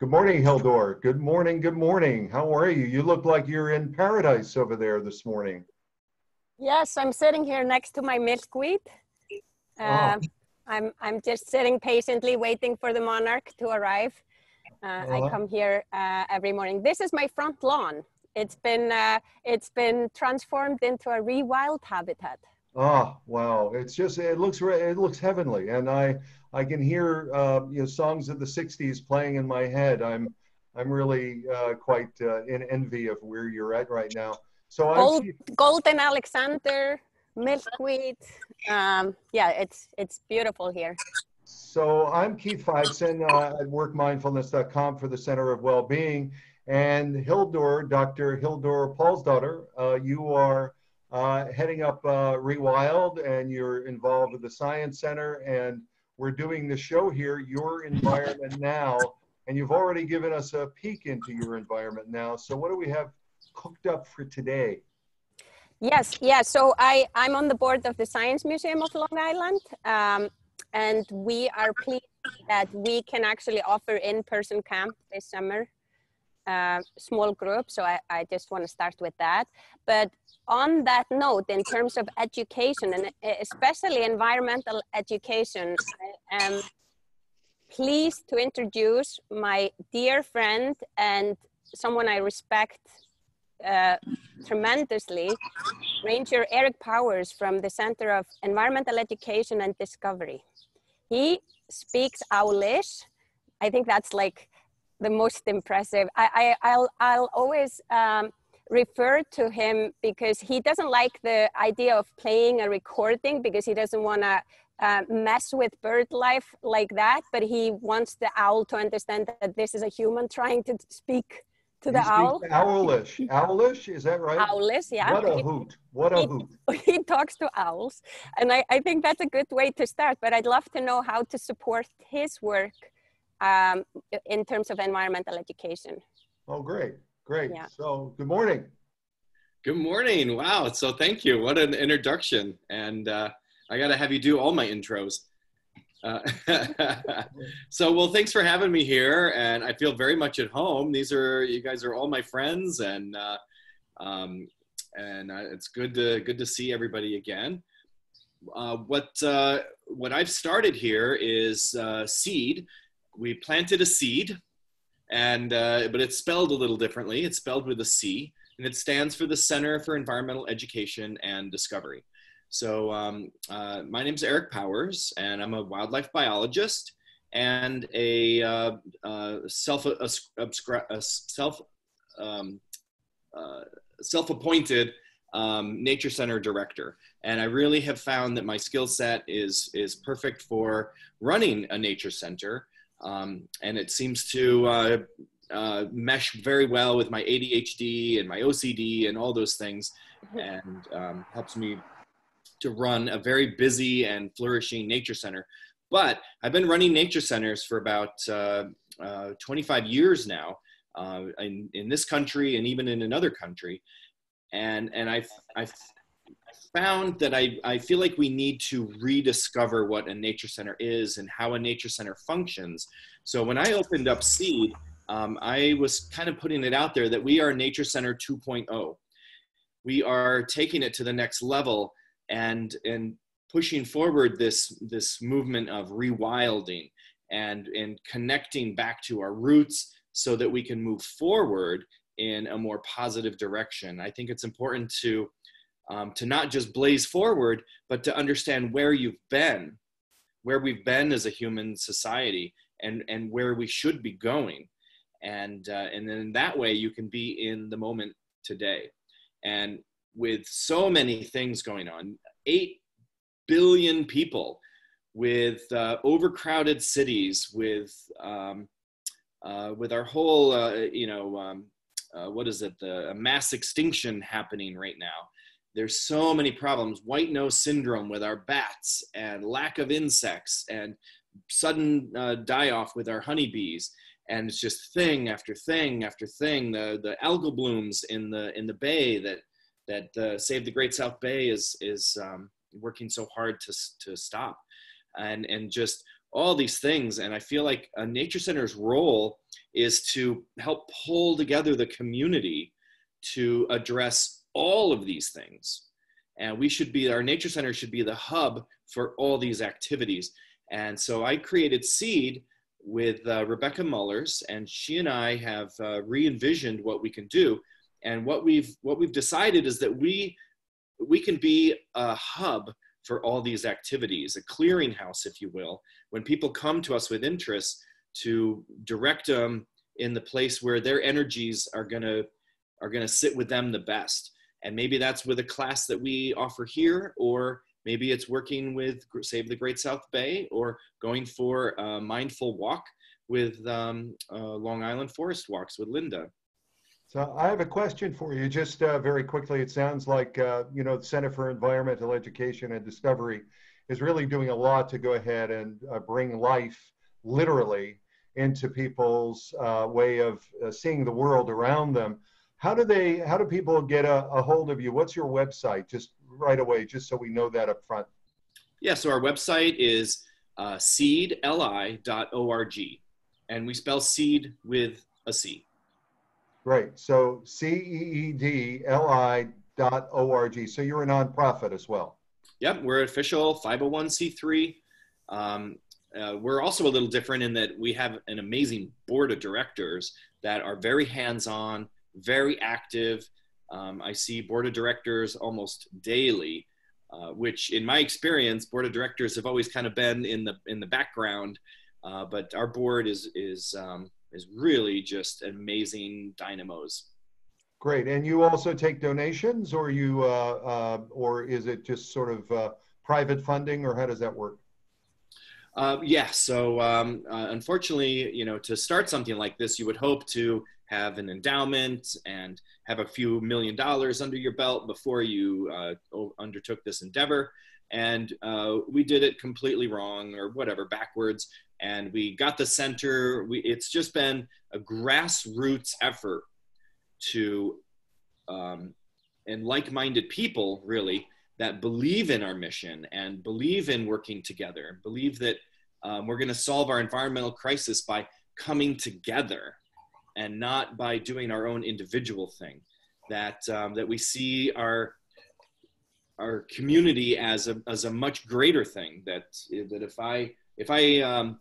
Good morning, Hildur. Good morning, good morning. How are you? You look like you're in paradise over there this morning. Yes, I'm sitting here next to my milkweed. Uh, oh. I'm, I'm just sitting patiently waiting for the monarch to arrive. Uh, uh I uh-huh. come here uh, every morning. This is my front lawn. It's been, uh, it's been transformed into a rewild habitat. Oh, wow. It's just, it looks, it looks heavenly. And I, I can hear, uh, you know, songs of the 60s playing in my head. I'm, I'm really uh, quite uh, in envy of where you're at right now. So Gold, Golden Alexander, milkweed. Um, yeah, it's, it's beautiful here. So I'm Keith Fiveson uh, at workmindfulness.com for the Center of Wellbeing. And Hildur, Dr. Hildur Palsdottir, uh, you are heading up uh, Rewild and you're involved with the Science Center. And we're doing the show here, Your Environment Now. And you've already given us a peek into your environment now. So, what do we have cooked up for today? Yes, yeah. So I, I'm on the board of the Science Museum of Long Island. Um, and we are pleased that we can actually offer in-person camp this summer uh, small group. So I, I just want to start with that. But on that note, in terms of education and especially environmental education, I am pleased to introduce my dear friend and someone I respect uh, tremendously, Ranger Eric Powers from the Center of Environmental Education and Discovery. He speaks Owlish. I think that's like the most impressive. I, I will I'll always um, refer to him because he doesn't like the idea of playing a recording because he doesn't want to uh, mess with bird life like that. But he wants the owl to understand that this is a human trying to speak to the owl. Owlish. Owlish, is that right? Owlish, yeah. What a he, hoot. What a he, hoot. He talks to owls. And I, I think that's a good way to start. But I'd love to know how to support his work um, in terms of environmental education. Oh, great, great. Yeah. So, good morning. Good morning. Wow. So, thank you. What an introduction. And uh, I got to have you do all my intros. Uh, so, well, thanks for having me here. And I feel very much at home. These are, you guys are all my friends. And, uh, um, and uh, it's good to, good to see everybody again. Uh, what, uh, what I've started here is Seed we planted a seed, and uh, but it's spelled a little differently. It's spelled with a C, and it stands for the Center for Environmental Education and Discovery. So um, uh, my name is Eric Powers, and I'm a wildlife biologist and a uh, uh self a, a self um, uh, self-appointed um, nature center director and i really have found that my skill set is is perfect for running a nature center um, and it seems to uh, uh, mesh very well with my ADHD and my OCD and all those things, mm-hmm. and um, helps me to run a very busy and flourishing nature center. But I've been running nature centers for about uh, uh 25 years now uh, in, in this country and even in another country. And, and I've, I've found that I, I feel like we need to rediscover what a nature center is and how a nature center functions. So when I opened up Seed, um, I was kind of putting it out there that we are Nature Center 2.0. We are taking it to the next level and, and pushing forward this, this movement of rewilding and, and connecting back to our roots so that we can move forward in a more positive direction. I think it's important to um, to not just blaze forward, but to understand where you've been, where we've been as a human society, and and where we should be going, and uh, and then that way you can be in the moment today, and with so many things going on, eight billion people, with uh, overcrowded cities, with um, uh, with our whole uh, you know um, uh, what is it the mass extinction happening right now there's so many problems. White nose syndrome with our bats and lack of insects and sudden uh, die off with our honeybees. And it's just thing after thing after thing. The the algal blooms in the in the bay that that uh, save the great south bay is is um, working so hard to to stop. And and just all these things. And i feel like a nature center's role is to help pull together the community to address all of these things. And we should be, our nature center should be the hub for all these activities. And so I created Seed with uh, Rebecca Mullers, and she and I have uh, re-envisioned what we can do. And what we've what we've decided is that we we can be a hub for all these activities, a clearinghouse, if you will. When people come to us with interest, to direct them in the place where their energies are gonna are gonna sit with them the best. And maybe that's with a class that we offer here, or maybe it's working with Save the Great South Bay, or going for a mindful walk with um, uh, Long Island Forest Walks with Linda. So I have a question for you, just uh, very quickly. It sounds like uh, you know the Center for Environmental Education and Discovery is really doing a lot to go ahead and uh, bring life, literally, into people's uh, way of uh, seeing the world around them. How do they? How do people get a, a hold of you? What's your website? Just right away, just so we know that up front. Yeah. So our website is uh, seedli.org, and we spell seed with a C. Right. So C E E D L I dot O R G. So you're a nonprofit as well. Yep, we're official 501c3. Um, uh, we're also a little different in that we have an amazing board of directors that are very hands-on, very active. Um, I see board of directors almost daily, uh, which, in my experience, board of directors have always kind of been in the in the background. Uh, but our board is is um, is really just amazing dynamos. Great, and you also take donations, or you, uh, uh, or is it just sort of uh, private funding, or how does that work? Uh, yeah, so um, uh, unfortunately, you know, to start something like this, you would hope to have an endowment and have a few million dollars under your belt before you uh, undertook this endeavor. And we did it completely wrong, or whatever, backwards and we got the center. We, it's just been a grassroots effort to, um, and like-minded people really that believe in our mission and believe in working together, believe that um, we're going to solve our environmental crisis by coming together and not by doing our own individual thing. That um, that we see our our community as a as a much greater thing. That that if I if I um,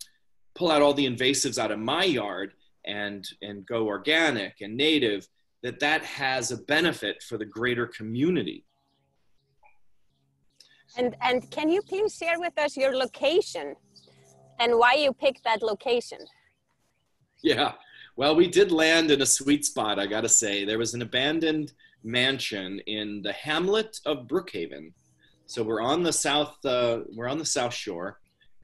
pull out all the invasives out of my yard and and go organic and native, that that has a benefit for the greater community. And and can you please share with us your location and why you picked that location? Yeah. Well, we did land in a sweet spot, I got to say. There was an abandoned mansion in the hamlet of Brookhaven. So we're on the south uh, we're on the south shore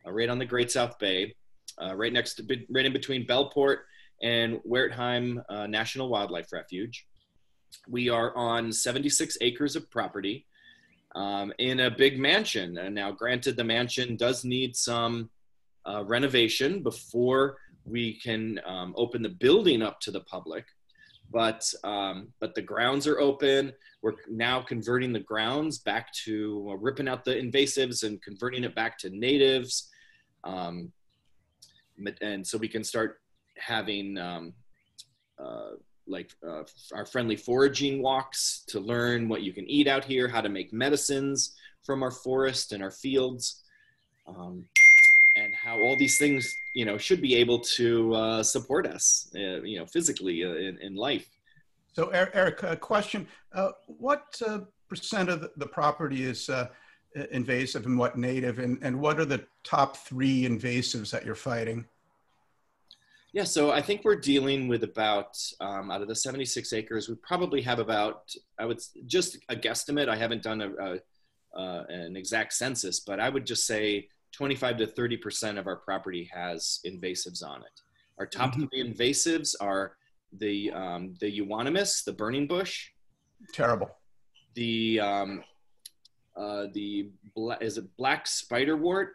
uh, right on the Great South Bay, uh, right next to, right in between Bellport and Wertheim uh, National Wildlife Refuge. We are on 76 acres of property um, in a big mansion. And now, granted, the mansion does need some uh, renovation before we can um, open the building up to the public. But um, but the grounds are open. We're now converting the grounds back to uh, ripping out the invasives and converting it back to natives. Um, and so we can start having um, uh, like uh, our friendly foraging walks to learn what you can eat out here, how to make medicines from our forest and our fields, um, and how all these things, you know, should be able to uh, support us, uh, you know, physically uh, in, in, life. So, Eric, a question: uh, What percent of the property is invasive and what native, and, and what are the top three invasives that you're fighting? Yeah, so I think we're dealing with about um, out of the 76 acres, we probably have about I would just a guesstimate. I haven't done a, a uh, an exact census, but I would just say 25 to 30 percent of our property has invasives on it. Our top mm-hmm. three invasives are the um, the euonymus, the burning bush, terrible. The um, uh, the bla- is it black spiderwort?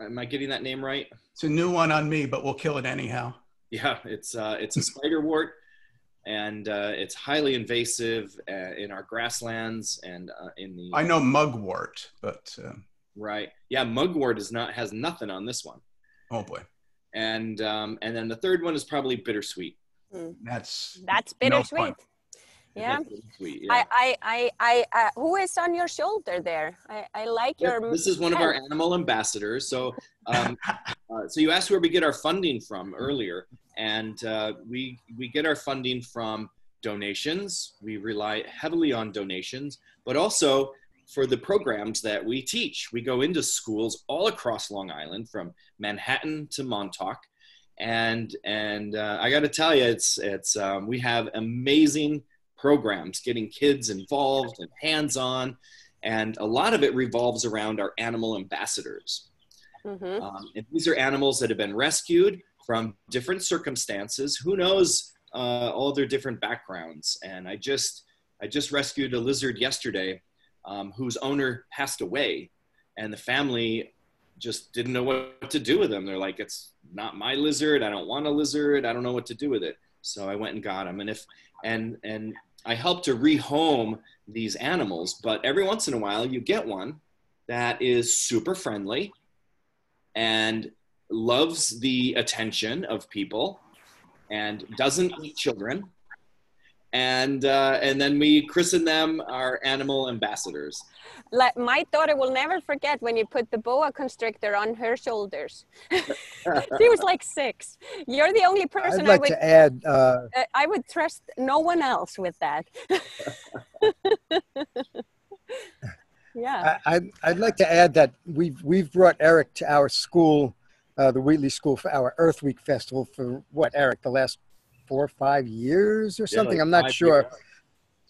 Am I getting that name right? It's a new one on me, but we'll kill it anyhow. Yeah, it's uh, it's a spiderwort, and uh, it's highly invasive uh, in our grasslands and uh, in the. I know mugwort, but. Uh, right. Yeah, mugwort is not has nothing on this one. Oh boy. and um, and then the third one is probably bittersweet. That's That's bittersweet. fun. yeah. That's bittersweet, yeah. I, I, I, I uh, who is on your shoulder there? I, I like Yeah, your. this is one of our animal ambassadors. So, um, uh, so you asked where we get our funding from earlier, and uh, we we get our funding from donations. We rely heavily on donations, but also for the programs that we teach. We go into schools all across Long Island, from Manhattan to Montauk, and and uh, I got to tell you, it's it's um, we have amazing programs getting kids involved and hands on and a lot of it revolves around our animal ambassadors. Mhm. Um, and these are animals that have been rescued from different circumstances. Who knows uh, all their different backgrounds? And I just I just rescued a lizard yesterday, um, whose owner passed away, and the family just didn't know what to do with them. They're like, "It's not my lizard. I don't want a lizard. I don't know what to do with it." So I went and got him, and if and and I helped to rehome these animals, but every once in a while you get one that is super friendly and loves the attention of people and doesn't eat children. And uh, and then we christen them our animal ambassadors. Like my daughter will never forget when you put the boa constrictor on her shoulders. she was like six. You're the only person I'd I like would to add, uh, uh, I would trust no one else with that. yeah. I, I'd, I'd like to add that we've we've brought Eric to our school, uh, the Wheatley School, for our Earth Week festival for what Eric the last four or five years or something. like I'm not sure.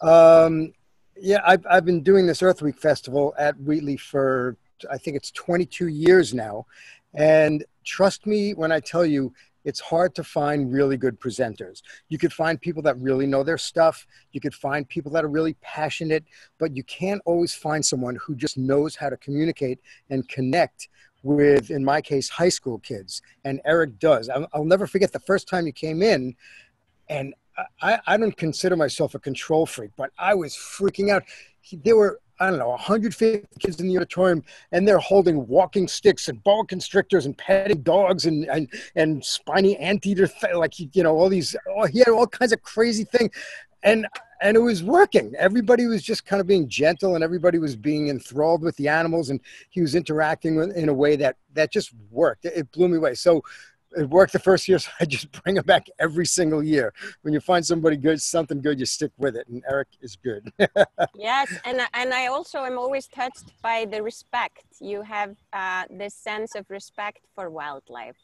Um, yeah, I've I've been doing this Earth Week festival at Wheatley for I think it's 22 years now, and trust me when I tell you. It's hard to find really good presenters. You could find people that really know their stuff. You could find people that are really passionate but you can't always find someone who just knows how to communicate and connect with, in my case, high school kids. And Eric does. I'll, I'll never forget the first time you came in, and I, I don't consider myself a control freak, but I was freaking out. There were, I don't know, 150 kids in the auditorium, and they're holding walking sticks and boa constrictors and petting dogs and and, and spiny anteater, th- like you know, all these. Oh, he had all kinds of crazy things, and and it was working. Everybody was just kind of being gentle, and everybody was being enthralled with the animals, and he was interacting with, in a way that that just worked. It, it blew me away. So it worked the first year, so I just bring him back every single year. When you find somebody good, something good, you stick with it. And Eric is good. yes and and i also am always touched by the respect you have uh, this sense of respect for wildlife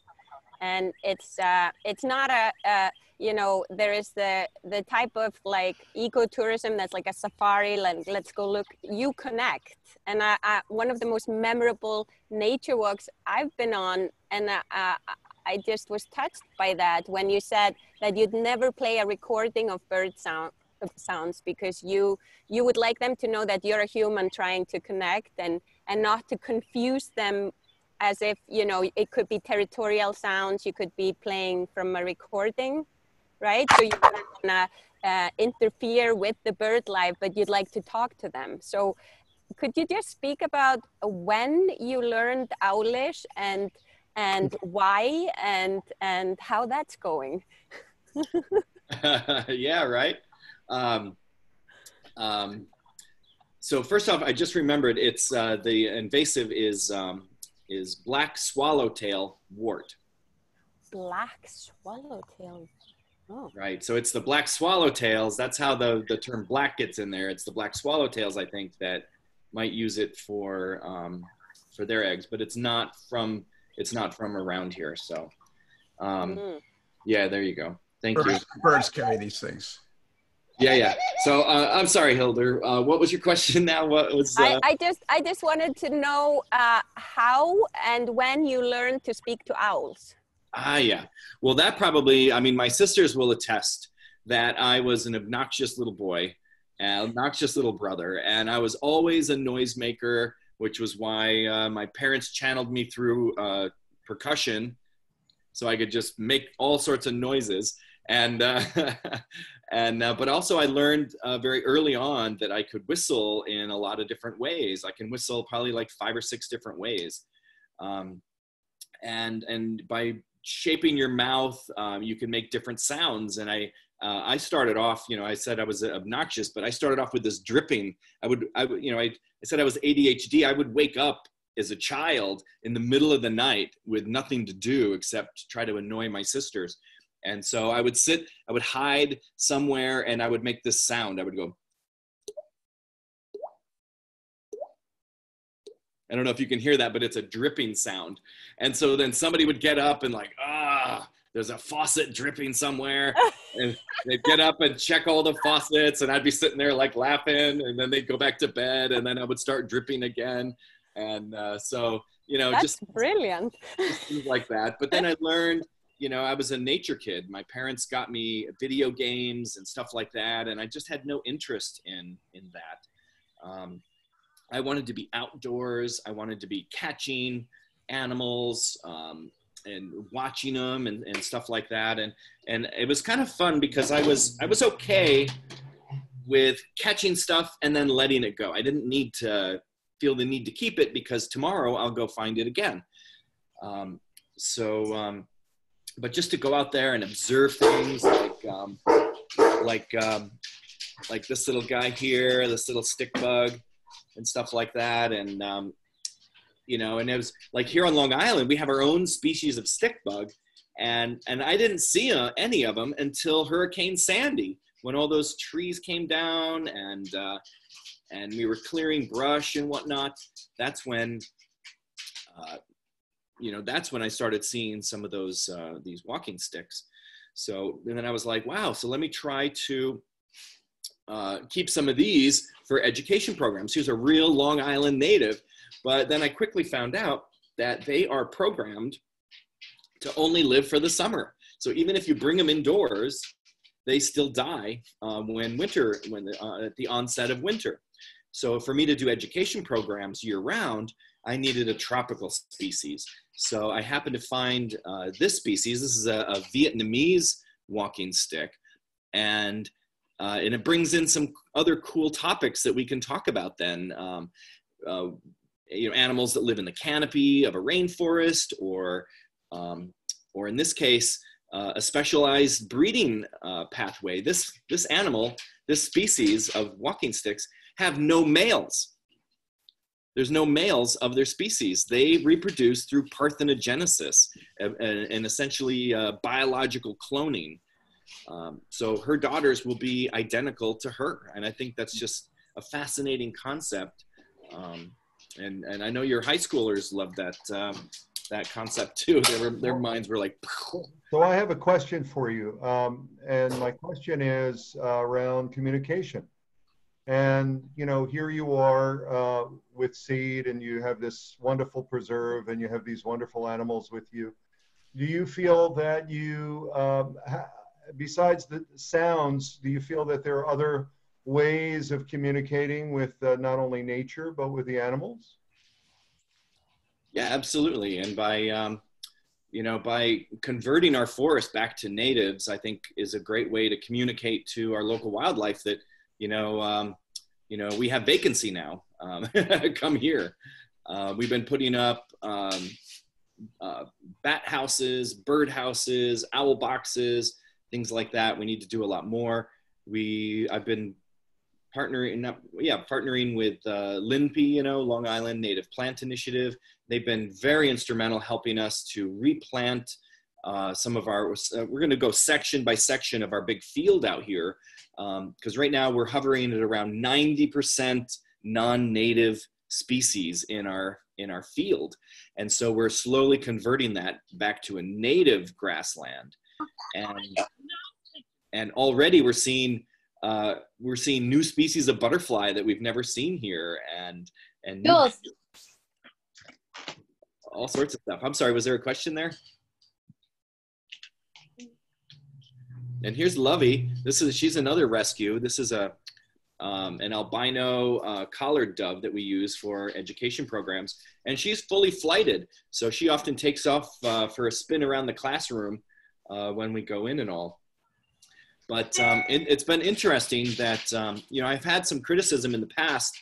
and it's uh, it's not a, a you know there is the the type of like ecotourism that's like a safari like let's go look you connect and I, I one of the most memorable nature walks i've been on and uh, uh, i just was touched by that when you said that you'd never play a recording of bird sound sounds because you you would like them to know that you're a human trying to connect and and not to confuse them as if you know it could be territorial sounds you could be playing from a recording right? So you don't want to uh, interfere with the bird life but you'd like to talk to them. So could you just speak about when you learned owlish and and why and and how that's going yeah, right. Um, um, so first off, I just remembered it's uh, the invasive is um, is black swallowtail wart. black swallowtail oh Right. So it's the black swallowtails. That's how the the term black gets in there. It's the black swallowtails, I think, that might use it for um, for their eggs, but it's not from it's not from around here. So um, Mm. yeah, there you go. Thank you. birds, birds carry these things. Yeah, yeah. So uh, I'm sorry, Hildur. Uh, what was your question now? What was? I, Uh, I just I just wanted to know uh, how and when you learned to speak to owls. Ah, yeah. Well, that probably, I mean, my sisters will attest that I was an obnoxious little boy, an obnoxious little brother, and I was always a noisemaker, which was why uh, my parents channeled me through uh, percussion so I could just make all sorts of noises. And, uh, and uh, but also I learned uh, very early on that I could whistle in a lot of different ways. I can whistle probably like five or six different ways. Um, and and by shaping your mouth, um, you can make different sounds. And I, uh, I started off, you know, I said I was obnoxious, but I started off with this dripping. I would, I would, you know, I, I said I was ADHD. I would wake up as a child in the middle of the night with nothing to do except try to annoy my sisters. And so I would sit, I would hide somewhere and I would make this sound. I would go, I don't know if you can hear that, but it's a dripping sound. And so then somebody would get up and like, ah, there's a faucet dripping somewhere. and they'd get up and check all the faucets and I'd be sitting there like laughing and then they'd go back to bed and then I would start dripping again. And uh, so, you know, That's just brilliant. just things like that. But then I learned, you know, I was a nature kid. My parents got me video games and stuff like that, and I just had no interest in in that. Um, I wanted to be outdoors. I wanted to be catching animals um, and watching them and, and stuff like that. And and it was kind of fun because I was I was okay with catching stuff and then letting it go. I didn't need to feel the need to keep it because tomorrow I'll go find it again. Um, so, um, but just to go out there and observe things like, um, like, um, like this little guy here, this little stick bug and stuff like that. And, um, you know, and it was like here on Long Island, we have our own species of stick bug. And, and I didn't see uh, any of them until Hurricane Sandy, when all those trees came down and, uh, and we were clearing brush and whatnot, that's when, uh, you know, that's when I started seeing some of those uh, these walking sticks. So and then I was like, wow. So let me try to uh, keep some of these for education programs. He was a real Long Island native, but then I quickly found out that they are programmed to only live for the summer. So even if you bring them indoors, they still die um, when winter, when the, uh, at the onset of winter. So for me to do education programs year round, I needed a tropical species. So I happened to find uh, this species. This is a, a Vietnamese walking stick. And, uh, and it brings in some other cool topics that we can talk about then. Um, uh, you know, animals that live in the canopy of a rainforest or, um, or in this case, uh, a specialized breeding uh, pathway. This, this animal, this species of walking sticks have no males. There's no males of their species. They reproduce through parthenogenesis and, essentially uh, biological cloning. Um, so her daughters will be identical to her. And I think that's just a fascinating concept. Um, and, and I know your high schoolers love that, um, that concept too. Their, their minds were like, so I have a question for you. Um, and my question is uh, around communication. And you know, here you are uh, with seed, and you have this wonderful preserve, and you have these wonderful animals with you. Do you feel that you, um, ha- besides the sounds, do you feel that there are other ways of communicating with uh, not only nature but with the animals? Yeah, absolutely. And by um, you know, by converting our forest back to natives, I think is a great way to communicate to our local wildlife that you know, um, you know, we have vacancy now. Um, come here. Uh, we've been putting up um, uh, bat houses, bird houses, owl boxes, things like that. We need to do a lot more. We, I've been partnering, yeah, partnering with uh, LINPI, you know, Long Island Native Plant Initiative. They've been very instrumental helping us to replant uh, some of our, uh, we're going to go section by section of our big field out here because um, right now we're hovering at around 90% non-native species in our in our field and so we're slowly converting that back to a native grassland and and already we're seeing uh, we're seeing new species of butterfly that we've never seen here and and new, all sorts of stuff i'm sorry was there a question there And here's Lovey. This is she's another rescue. This is a um, an albino uh, collared dove that we use for education programs, and she's fully flighted. So she often takes off uh, for a spin around the classroom uh, when we go in and all. But um, it, has been interesting that um, you know I've had some criticism in the past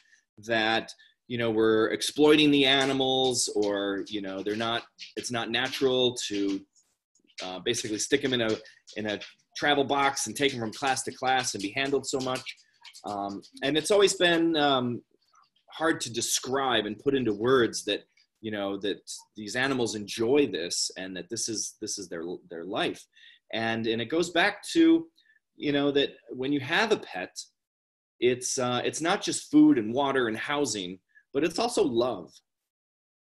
that you know we're exploiting the animals or you know they're not it's not natural to uh, basically stick them in a in a travel box and take them from class to class and be handled so much. Um, and it's always been um, hard to describe and put into words that you know that these animals enjoy this and that this is this is their their life and and it goes back to you know that when you have a pet it's uh, it's not just food and water and housing but it's also love.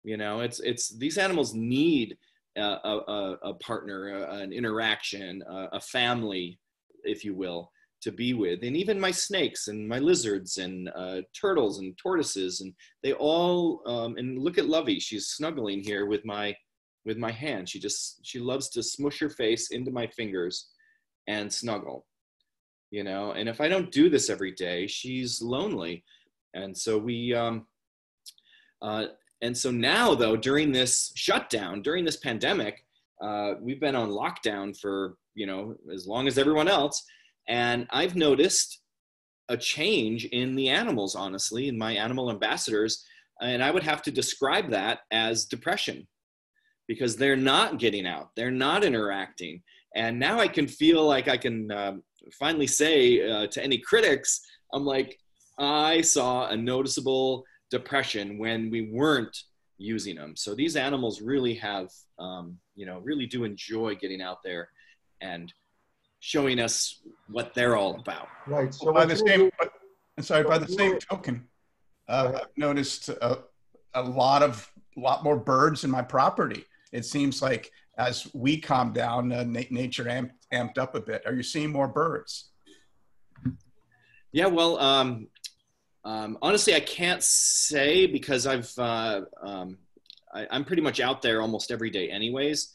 You know it's it's these animals need a, a, a partner a, an interaction a, family if you will to be with. And even my snakes and my lizards and uh, turtles and tortoises and they all um, and look at lovey. She's snuggling here with my with my hand. She just she loves to smush her face into my fingers and snuggle you know and if i don't do this every day she's lonely and so we um uh and so now though during this shutdown during this pandemic uh, we've been on lockdown for you know as long as everyone else and I've noticed a change in the animals, honestly, in my animal ambassadors. And I would have to describe that as depression because they're not getting out, they're not interacting. And now I can feel like I can um, finally say uh, to any critics, I'm like, I saw a noticeable depression when we weren't using them. So these animals really have, um, you know, really do enjoy getting out there and showing us what they're all about. Right. So by the same, but, I'm sorry, by the same token, uh, I've noticed a, a lot of, a lot more birds in my property. It seems like as we calm down, uh, na- nature amped, amped up a bit. Are you seeing more birds? Yeah, well, um, um, honestly, I can't say because I've uh, um, I, I'm pretty much out there almost every day, anyways,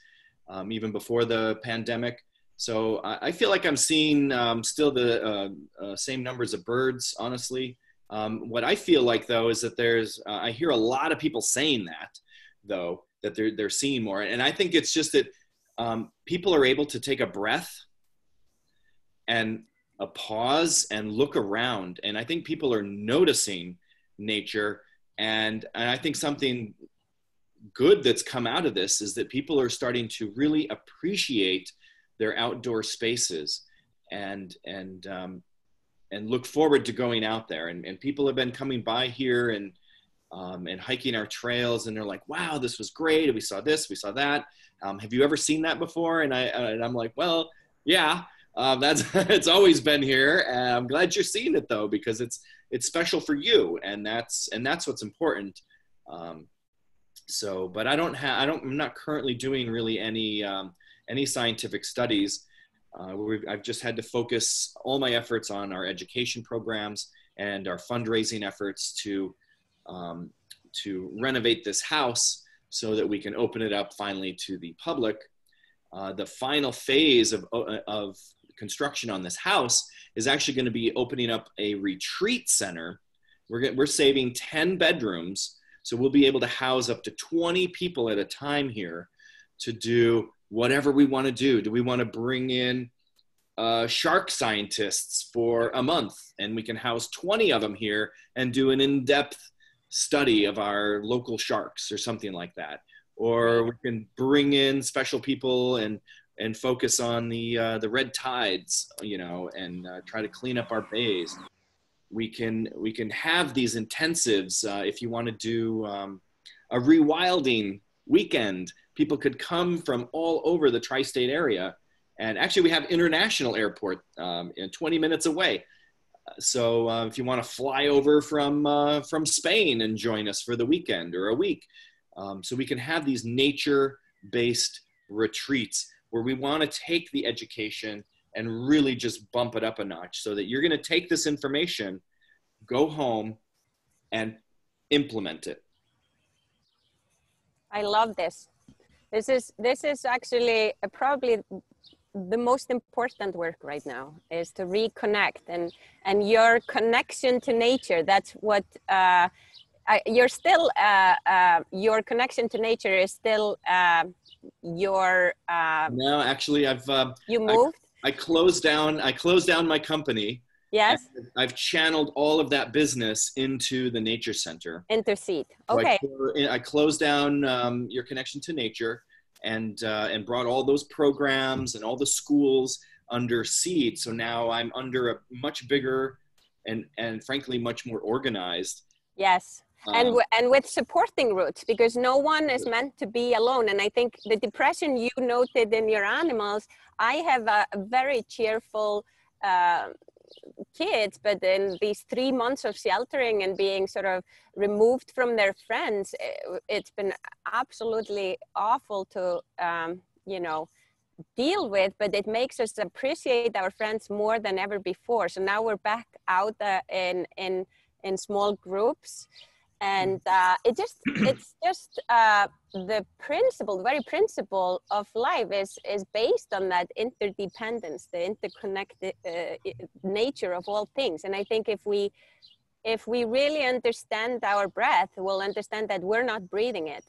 um, even before the pandemic. So I, I feel like I'm seeing um, still the uh, uh, same numbers of birds. Honestly, um, what I feel like though is that there's uh, I hear a lot of people saying that though that they're they're seeing more, and I think it's just that um, people are able to take a breath and a pause and look around. And I think people are noticing nature. And, and I think something good that's come out of this is that people are starting to really appreciate their outdoor spaces and, and, um, and look forward to going out there. And, and people have been coming by here and, um, and hiking our trails and they're like, wow, this was great. We saw this, we saw that. Um, have you ever seen that before? And I, and I'm like, well, yeah, um, that's it's always been here. And I'm glad you're seeing it though, because it's it's special for you, and that's and that's what's important. Um, so, but I don't have I don't I'm not currently doing really any um, any scientific studies. Uh, I've just had to focus all my efforts on our education programs and our fundraising efforts to um, to renovate this house so that we can open it up finally to the public. Uh, the final phase of, of construction on this house is actually going to be opening up a retreat center. We're, get, we're saving 10 bedrooms, so we'll be able to house up to 20 people at a time here to do whatever we want to do. Do we want to bring in uh, shark scientists for a month and we can house 20 of them here and do an in depth study of our local sharks or something like that? Or we can bring in special people and and focus on the uh, the red tides, you know, and uh, try to clean up our bays. We can we can have these intensives uh, if you want to do um, a rewilding weekend. People could come from all over the tri-state area, and actually we have international airport um, in 20 minutes away. So uh, if you want to fly over from uh, from Spain and join us for the weekend or a week, um, so we can have these nature-based retreats where we want to take the education and really just bump it up a notch so that you're going to take this information, go home, and implement it. I love this. This is this is actually probably the most important work right now is to reconnect and and your connection to nature. That's what uh, I, you're still uh, uh, your connection to nature is still uh, your. Uh, no, actually, I've um, you moved. I, I, closed down. I closed down my company. Yes. I've channeled all of that business into the nature center. Intercede. Okay. So I, I, closed down um, your connection to nature, and uh, and brought all those programs and all the schools under seed. So now I'm under a much bigger and and frankly much more organized. Yes. Um, and and with supporting roots because no one is meant to be alone and i think the depression you noted in your animals i have a, a very cheerful uh, kids but in these three months of sheltering and being sort of removed from their friends it, has been absolutely awful to um, you know deal with but it makes us appreciate our friends more than ever before. So now we're back out uh, in in in small groups and uh, it just it's just uh, the principle the very principle of life is is based on that interdependence the interconnected uh, nature of all things. And i think if we if we really understand our breath we'll understand that we're not breathing it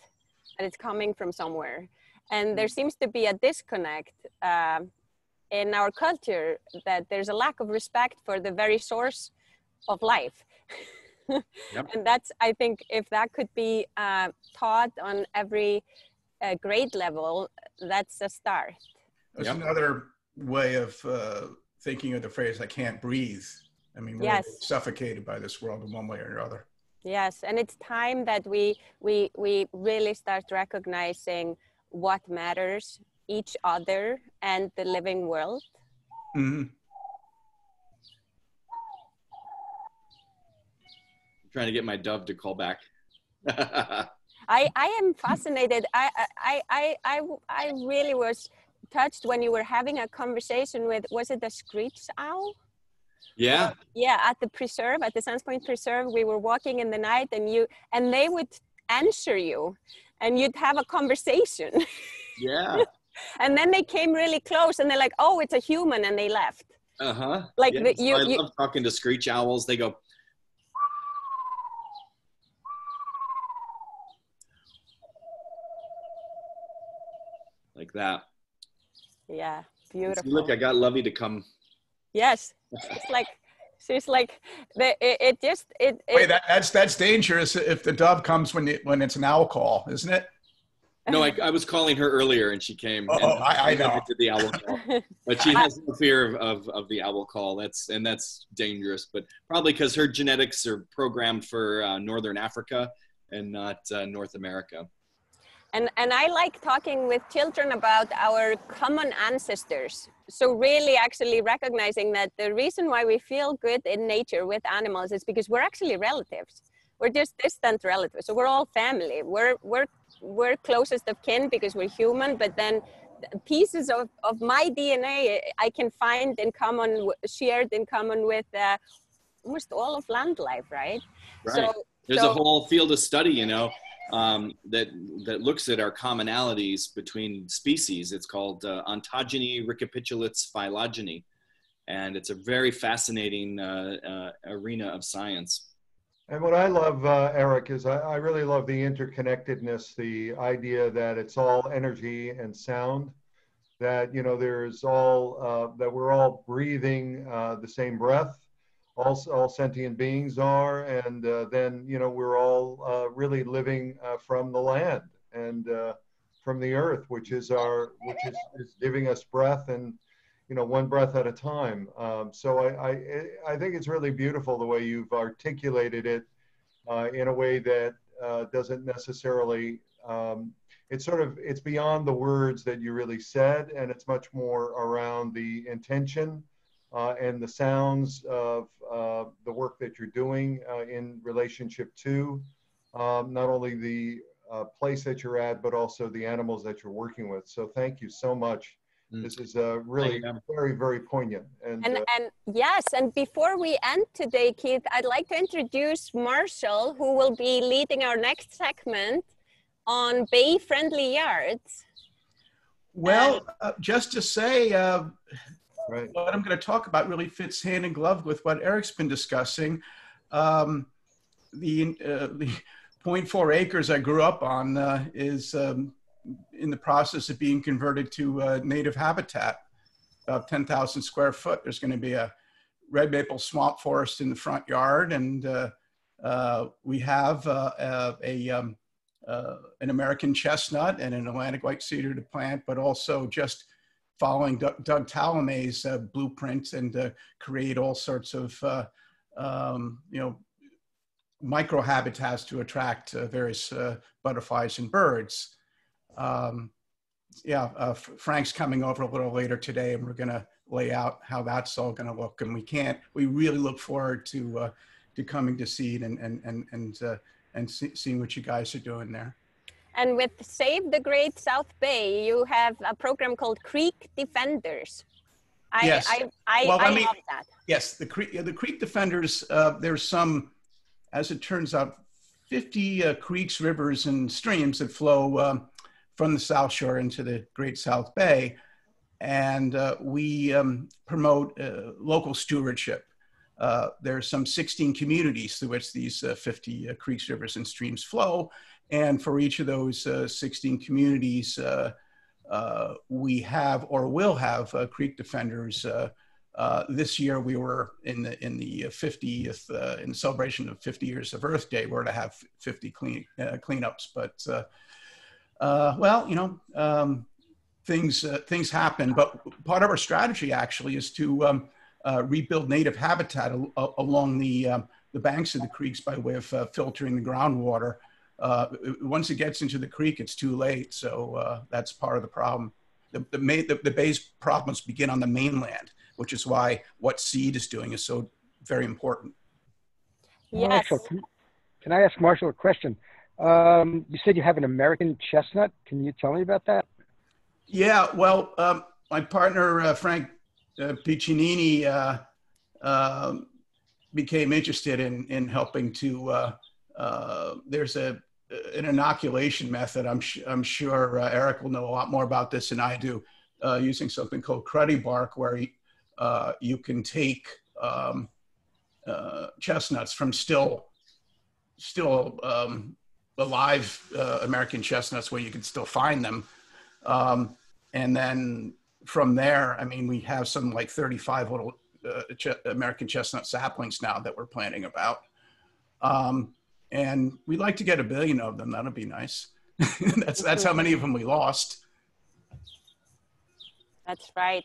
that it's coming from somewhere. And there seems to be a disconnect uh, in our culture that there's a lack of respect for the very source of life yep. and that's i think if that could be uh, taught on every uh, grade level that's a start there's yep. another way of uh, thinking of the phrase i can't breathe i mean we're yes. suffocated by this world in one way or another yes and it's time that we we we really start recognizing what matters each other and the living world mm-hmm. Trying to get my dove to call back. I, I am fascinated. I, I, I, I, I really was touched when you were having a conversation with, was it the screech owl? Yeah. Yeah, at the preserve, at the Sands Point Preserve, we were walking in the night and you, and they would answer you and you'd have a conversation. Yeah. and then they came really close and they're like, oh, it's a human and they left. Uh-huh. Like yes. the, you, I you, love talking to screech owls. They go, like that. Yeah, beautiful. look, I got Lovey to come. Yes, it's like she's like the, it, it just it, it, Wait, that, that's that's dangerous if the dove comes when it, when it's an owl call, isn't it? No, I, I was calling her earlier and she came. Oh, I, I know. Did the owl call, but she has no fear of, of, of, the owl call. That's and that's dangerous, but probably because her genetics are programmed for uh, Northern Africa and not uh, North America. And, and I like talking with children about our common ancestors. So really actually recognizing that the reason why we feel good in nature with animals is because we're actually relatives. We're just distant relatives. So we're all family. We're, we're, we're closest of kin because we're human, but then pieces of, of my DNA I can find in common, shared in common with uh, almost all of land life, right? Right. So, There's so, a whole field of study, you know, um, that that looks at our commonalities between species. It's called uh, ontogeny recapitulates phylogeny, and it's a very fascinating uh, uh, arena of science. And what I love, uh, Eric, is I, I, really love the interconnectedness, the idea that it's all energy and sound, that you know there's all uh, that we're all breathing uh, the same breath all, all sentient beings are, and uh, then you know we're all uh, really living uh, from the land and uh, from the earth, which is our which is, is, giving us breath and you know one breath at a time. Um, so I, I, I think it's really beautiful the way you've articulated it uh, in a way that uh, doesn't necessarily. Um, it's sort of it's beyond the words that you really said, and it's much more around the intention and the sounds of uh, the work that you're doing uh, in relationship to um, not only the uh, place that you're at, but also the animals that you're working with. So thank you so much. Mm. This is uh, really very, very poignant. And, and, uh, and, yes, and before we end today, Keith, I'd like to introduce Marshall, who will be leading our next segment on bay-friendly yards. Well, just to say, Right. What I'm going to talk about really fits hand in glove with what Eric's been discussing. Um, the, uh, the 0.4 acres I grew up on uh, is um, in the process of being converted to uh, native habitat, about 10,000 square foot. There's going to be a red maple swamp forest in the front yard, and uh, uh, we have uh, a, um, an American chestnut and an Atlantic white cedar to plant, but also just following Doug, Doug uh, blueprint and uh, create all sorts of, uh, um, you know, microhabitats to attract uh, various uh, butterflies and birds. Um, yeah, uh, Frank's coming over a little later today and we're gonna lay out how that's all gonna look. And we can't, we really look forward to, to coming to seed and, and, and, and, and see, seeing what you guys are doing there. And with Save the Great South Bay, you have a program called Creek Defenders. I, Yes. I, I, Well, I let me- love that. Yes, the creek, the creek defenders, uh, there's some, as it turns out, 50 uh, creeks, rivers, and streams that flow um, from the South Shore into the Great South Bay. And uh, we um, promote uh, local stewardship. Uh, there are some 16 communities through which these uh, 50 uh, creeks, rivers, and streams flow. And for each of those uh, 16 communities, uh, uh, we have or will have creek defenders. This year, we were in the in the 50th uh, in celebration of 50 years of Earth Day. We're to have 50 clean cleanups, but well, you know, um, things uh, things happen. But part of our strategy actually is to um, uh, rebuild native habitat al- along the um, the banks of the creeks by way of uh, filtering the groundwater. Uh, once it gets into the creek, it's too late. So uh, that's part of the problem. The, the, ma- the, the bay's problems begin on the mainland, which is why what CEED is doing is so very important. Yes. Marshall, can, can I ask Marshall a question? Um, you said you have an American chestnut. Can you tell me about that? Yeah, well, um, my partner uh, Frank uh, Piccinini uh, um became interested in in helping to. Uh, uh, there's a an inoculation method. I'm sh- I'm sure uh, Eric will know a lot more about this than I do. Uh, using something called cruddy bark, where you, uh, you can take um, uh, chestnuts from still still um, alive uh, American chestnuts, where you can still find them. Um, and then from there, I mean, we have some like 35 little uh, ch- American chestnut saplings now that we're planting about. Um, and we'd like to get a billion of them. That'd be nice. that's, that's how many of them we lost. That's right.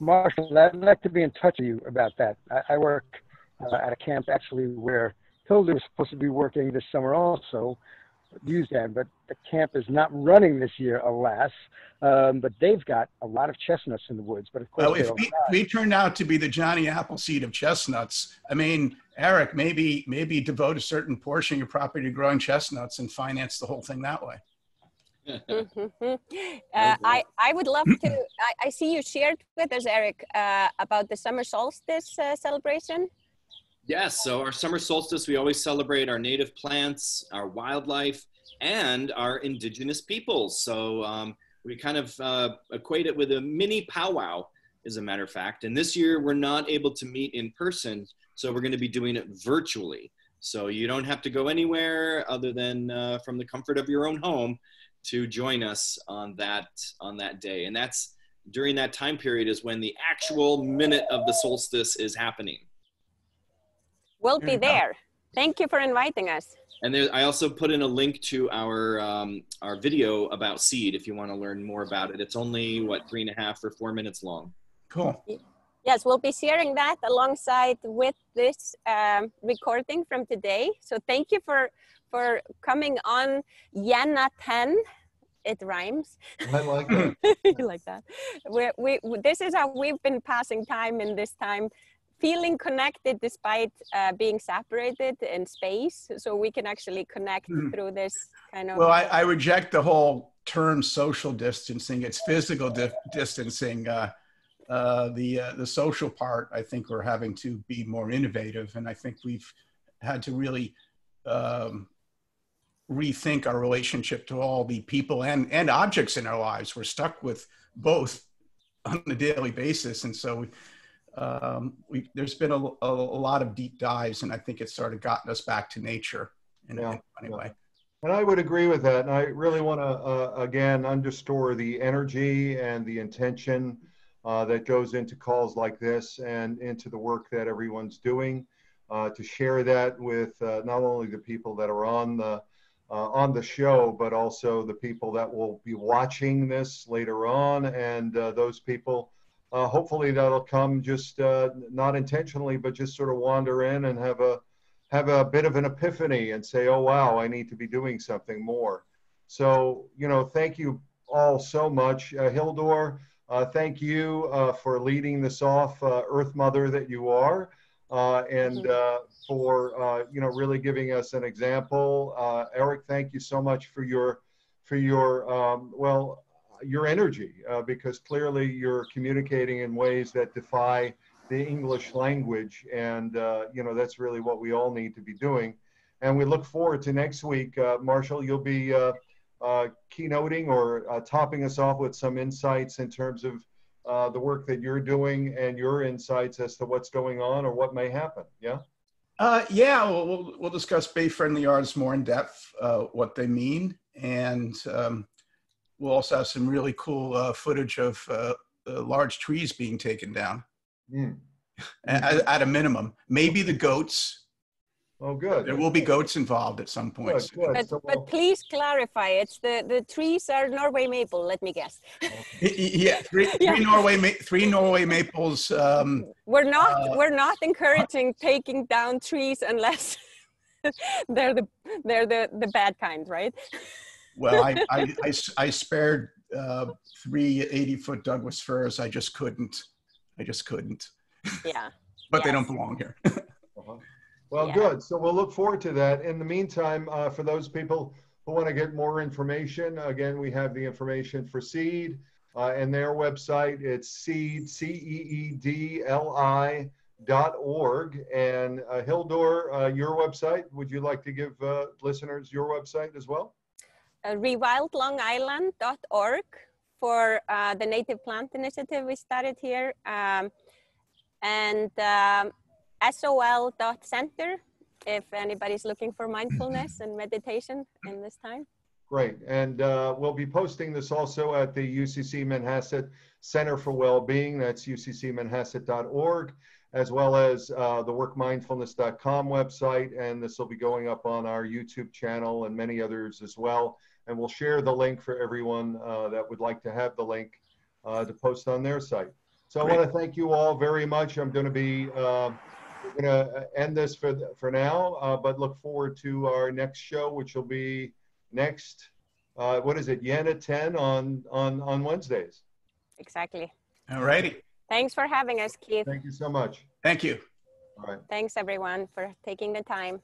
Marshall, I'd like to be in touch with you about that. I, I work uh, at a camp actually where Hildur was supposed to be working this summer also, USAN, but the camp is not running this year, alas. Um, but they've got a lot of chestnuts in the woods. But of course, Well, if we, we turned out to be the Johnny Appleseed of chestnuts, I mean, Eric, maybe maybe devote a certain portion of your property to growing chestnuts and finance the whole thing that way. Mhm. Uh, I, I would love to. I, I see you shared with us, Eric, uh, about the summer solstice uh, celebration. Yes, so our summer solstice, we always celebrate our native plants, our wildlife, and our indigenous peoples. So um, we kind of uh, equate it with a mini powwow, as a matter of fact. And this year, we're not able to meet in person, so we're going to be doing it virtually. So you don't have to go anywhere other than uh, from the comfort of your own home to join us on that on that day. And that's during that time period is when the actual minute of the solstice is happening. We'll be there. Thank you for inviting us. And there, I also put in a link to our um, our video about CEED if you want to learn more about it. It's only what three and a half or four minutes long. Cool. Yes, we'll be sharing that alongside with this um, recording from today. So thank you for for coming on YEN at 10. It rhymes. I like that. you like that. We're, we, this is how we've been passing time in this time, feeling connected despite uh, being separated in space. So we can actually connect Mhm. through this kind of. Well, I, I reject the whole term social distancing. It's physical di- distancing. Uh, uh, the uh, the social part, I think we're having to be more innovative, and I think we've had to really um, rethink our relationship to all the people and and objects in our lives. We're stuck with both on a daily basis, and so we, um, we there's been a, a, a lot of deep dives, and I think it's sort of gotten us back to nature in, a- Yeah, a funny way. And I would agree with that. And I really want to, uh, again, underscore the energy and the intention uh, that goes into calls like this and into the work that everyone's doing. Uh, to share that with uh, not only the people that are on the uh, on the show, but also the people that will be watching this later on, and uh, those people. Hopefully that'll come just not intentionally, but just sort of wander in and have a have a bit of an epiphany and say, "Oh wow, I need to be doing something more." So you know, thank you all so much, uh, Hildur. Uh, thank you uh, for leading this off, uh, Earth Mother that you are, uh, and uh, for uh, you know really giving us an example. Uh, Eric, thank you so much for your for your um, well your energy uh, because clearly you're communicating in ways that defy the English language, and uh, you know that's really what we all need to be doing. And we look forward to next week, uh, Marshall. You'll be uh, keynoting or uh, topping us off with some insights in terms of uh, the work that you're doing and your insights as to what's going on or what may happen. Yeah. Uh, yeah, we'll, we'll, we'll discuss bay-friendly yards more in depth, uh, what they mean, and um, we'll also have some really cool uh, footage of large trees being taken down Mm. at, at a minimum. Maybe the goats. Oh, good. There will be goats involved at some point. Good, good. But, So but please clarify, it's the, the trees are Norway maple, let me guess. Y- y- Yeah, three, Yeah. Norway, ma- three Norway maples. Um, We're not, Uh, we're not encouraging taking down trees unless they're the, they're the, the bad kind, right? well, I I spared uh, three 80 foot Douglas firs. I just couldn't. I just couldn't. Yeah. But they don't belong here. Well, Yeah. good. So we'll look forward to that. In the meantime, uh, for those people who want to get more information, again, we have the information for CEED uh, and their website. It's seed, C E E D L I dot org. And uh, Hildur, uh, your website, would you like to give uh, listeners your website as well? Uh, rewildlongisland.org for uh, the native plant initiative we started here. Um, and um, sol.center if anybody's looking for mindfulness and meditation in this time. Great. And uh, we'll be posting this also at the UCC Manhasset Center for Wellbeing. That's uccmanhasset.org, as well as uh, the workmindfulness.com website. And this will be going up on our YouTube channel and many others as well. And we'll share the link for everyone uh, that would like to have the link uh, to post on their site. So I want to thank you all very much. I'm going to be uh, going to end this for, for now, uh, but look forward to our next show, which will be next uh, what is it yen at 10 on on on wednesdays Exactly. All righty. Thanks for having us, Keith. thank you so much Thank you. all right Thanks, everyone, for taking the time.